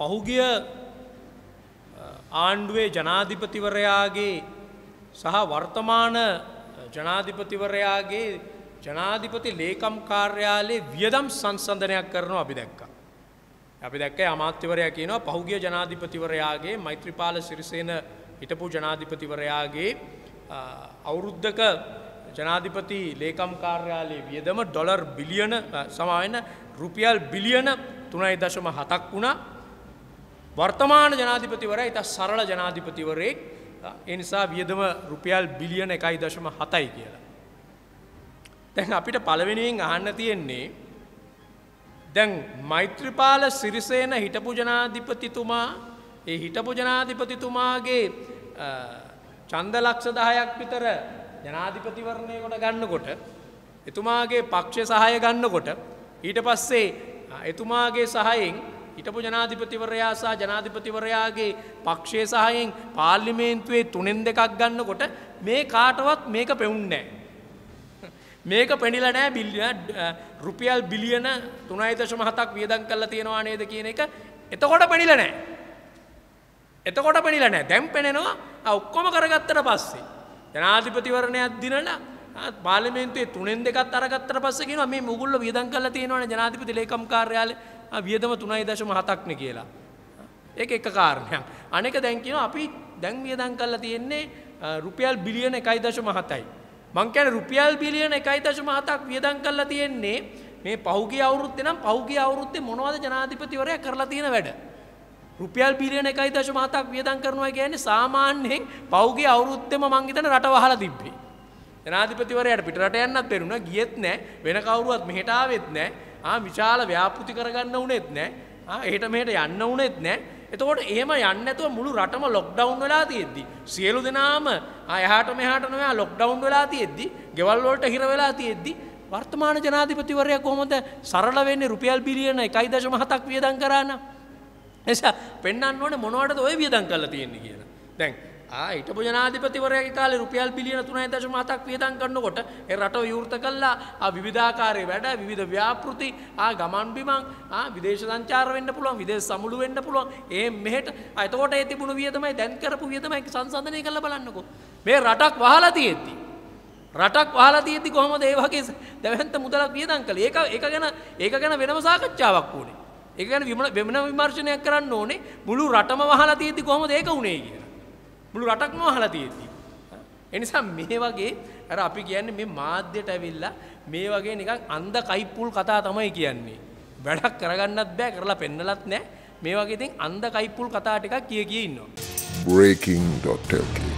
පහුගිය ආණ්ඩුවේ ජනාධිපතිවරයාගේ සහ වර්තමාන ජනාධිපතිවරයාගේ ජනාධිපති ලේකම් කාර්යාලයේ වියදම් සංසන්ධනයක් කරනවා අපි දැක්කා. අපි දැක්ක අමාත්‍යවරයා කියනවා පහුගිය ජනාධිපතිවරයාගේ මෛත්‍රපාල සිරිසේන හිටපු ජනාධිපතිවරයාගේ අවුරුද්ධක ජනාධිපති ලේකම් කාර්යාලයේ වියදම ඩොලර් බිලියන සමාවෙන රුපියල් බිලියන තුනයි දශම හතක් වුණා වර්තමාන ජනාධිපතිවර ඉතා සරල ජනාධිපතිවරයෙක් එනිසා වියදම රුපියල් බිලියන එකයි දශම හතයි කියලා. දැන් අපිට පළවෙනියෙන් අහන්න තියෙන්නේ දැන් මෛත්‍රපාල සිරිසේන හිටපු ජනාධිපතිතුමා ඒ හිටපු ජනාධිපතිතුමාගේ චන්ද ලක්ෂ දහයක් විතර ජනාධිපතිවරණය කොට ගන්නකොට එතුමාගේ පක්ෂ සහය ගන්නකොට ඊට පස්සේ එතුමාගේ සහයෙන් හිටපු ජනාධිපතිවරයා සහ ජනාධිපතිවරයාගේ පක්ෂය සහයෙන් පාර්ලිමේන්තුවේ තුනෙන් දෙකක් ගන්නකොට මේ කාටවත් මේක පෙවුන්නෑ. මේක පෙනිල නෑ බිල්ලිය රුපියල් බිලියන තුනයි දශම හතක් වියදන් කල්ල තියෙනවා නේද කියන එක එතකොට පෙනිල නෑ. එතකොට පෙනිල නෑ දැම් පෙනෙනවා ඔක්කොම කරගත්තට පස්සේ. ජනාධිපතිවරණයක් දිනලා පාලිමේන්තුවේ තුනෙන් දෙකත් අරගත්තට පස්සේ කියනවා මේ මුගුල්ල වියදම් කරලා තියෙනවනේ ජනාධිපති ලේකම් කාර්යාලය වියදම 3.7ක්නේ කියලා. ඒක එක කාරණයක්. අනෙක දැන් කියනවා අපි දැන් වියදම් කරලා තියෙන්නේ රුපියල් බිලියන 1.7යි. මං කියන්නේ රුපියල් බිලියන 1.7ක් වියදම් කරලා තියෙන්නේ මේ පහුගිය අවුරුද්දේ නම් පහුගිය අවුරුද්දේ මොනවද ජනාධිපතිවරයා කරලා තියෙන වැඩ? රුපියල් බිලියන 1.7ක් වියදම් කරනවා කියන්නේ සාමාන්‍යයෙන් පහුගිය අවුරුද්දේම මං හිතන රට වහලා තිබ්බේ. ජනාධිපතිවරයාට පිටරට යන්නත් බැරුණා ගියෙත් නැහැ වෙන කවුරුවත් මෙහෙට ආවෙත් නැහැ ආ විශාල ව්‍යාපෘති කරගන්න උනේත් නැහැ ආ එහෙට මෙහෙට යන්න උනේත් නැහැ එතකොට එහෙම යන්නේ නැතුව මුළු රටම ලොක්ඩවුන් වෙලා තියෙද්දි සියලු දෙනාම ආ එහාට මෙහාට නොයා ලොක්ඩවුන් වෙලා තියෙද්දි ගෙවල් වලට හිර වෙලා තියෙද්දි වර්තමාන ජනාධිපතිවරයා කොහොමද සරල වෙන්නේ රුපියල් බිලියන 1.7ක් වියදම් කරා නම්? එසා පෙන්වන්න ඕනේ මොනවටද ඔය වියදම් කරලා තියෙන්නේ කියලා. දැන් හිටපු ජනාධිපතිවරයාගේ කාලේ රුපියල් බිලියන 3.7ක් වියදම් කරනකොට ඒ රට විවෘත කළා. ආ විවිධාකාරයේ වැඩ විවිධ ව්‍යාපෘති ආ ගමන් බිමන් ආ විදේශ සංචාර වෙන්න පුළුවන් විදේශ සමුළු වෙන්න පුළුවන්. ඒ මෙහෙට ආ එතකොට ඒ තිබුණු වියදමයි දැන් කරපු වියදමයි සංසන්දනය කරලා බලන්නකෝ. මේ රටක් වහලා තියෙද්දි රටක් වහලා තියෙද්දි කොහොමද ඒ වගේ දැවැන්ත මුදලක් වියදම් කළේ? ඒක ඒක ගැන ඒක ගැන වෙනම සාකච්ඡාවක් ඕනේ. ඒක ගැන වෙන විමර්ශනයක් කරන්න ඕනේ. මුළු රටම වහලා තියෙද්දි කොහොමද ඒක උනේ කියලා. මුළු රටක්ම වහලා තියෙද්දි. එනිසා මේ වගේ අර අපි කියන්නේ මේ මාධ්‍යයට ඇවිල්ලා මේ වගේ නිකන් අන්ධ කයිප්පුල් කතා තමයි කියන්නේ. වැඩක් කරගන්නත් බෑ කරලා පෙන්නලත් නෑ. මේ වගේ ඉතින් අන්ධ කයිප්පුල් කතා ටිකක් කිය කිය ඉන්නවා. breaking.lk